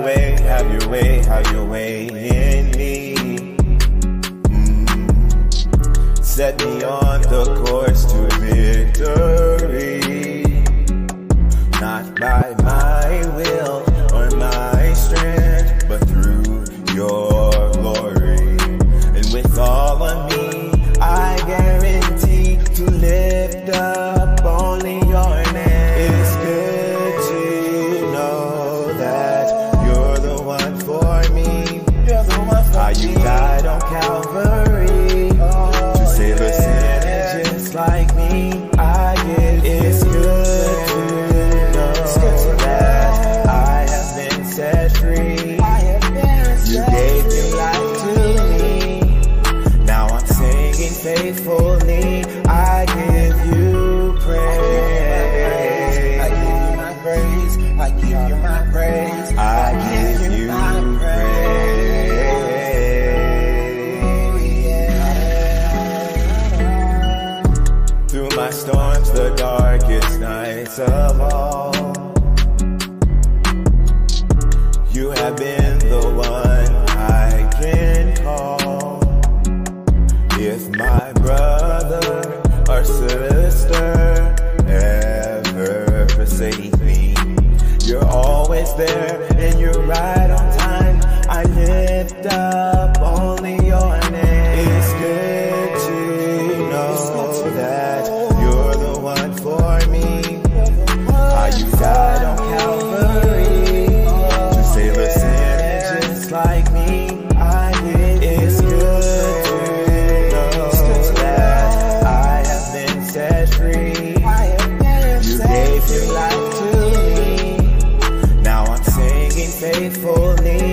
way, have your way, have your way in me. Mm. Set me on the course to victory. Faithfully. I give you praise. I give you my praise. I give you my praise. I give you my praise. Through my storms, the darkest nights of all, you have been and you're right on time. I lift up only your name. It's good to know that you're the one for me. How you died on Calvary to save a sinner just like me. I did. It's good to know that I have been set free. You gave your life to faithfully.